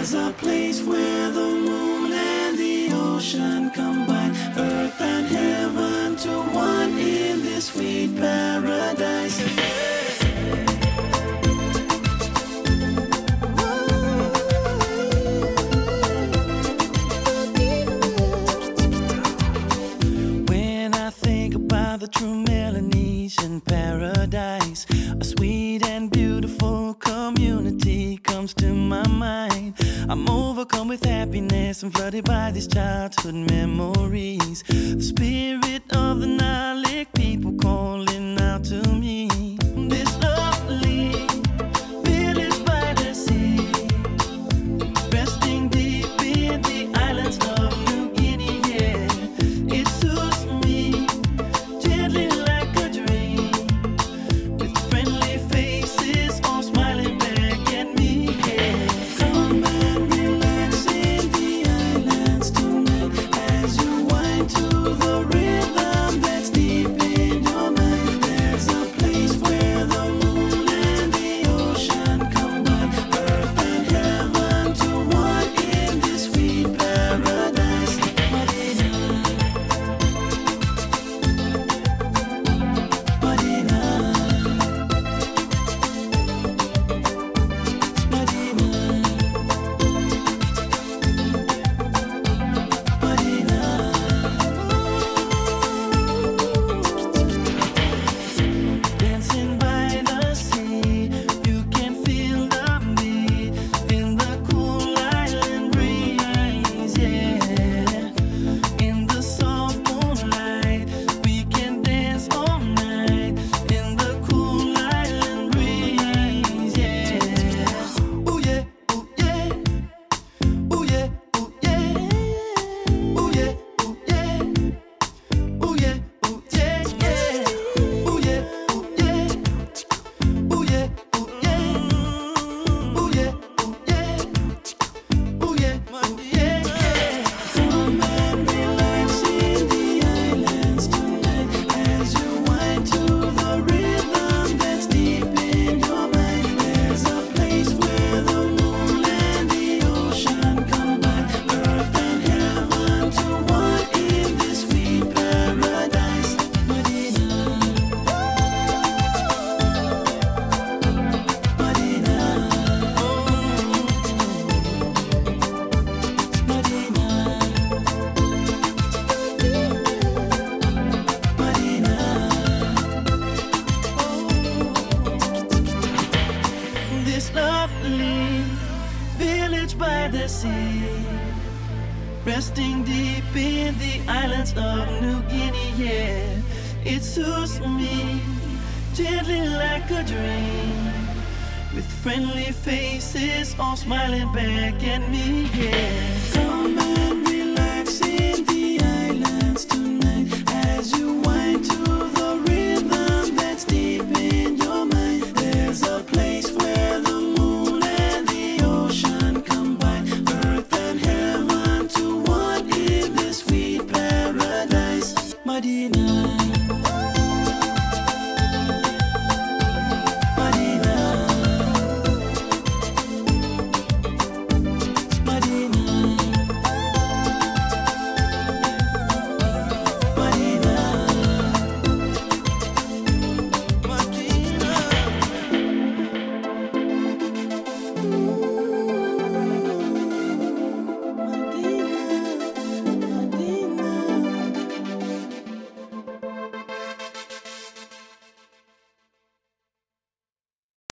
There's a place where the moon and the ocean come. the true Melanesian paradise. A sweet and beautiful community comes to my mind. I'm overcome with happiness and flooded by these childhood memories. The spirit of the Nile by the sea, resting deep in the islands of New Guinea. Yeah, it soothes me gently like a dream, with friendly faces all smiling back at me. Yeah.